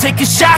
taking shots.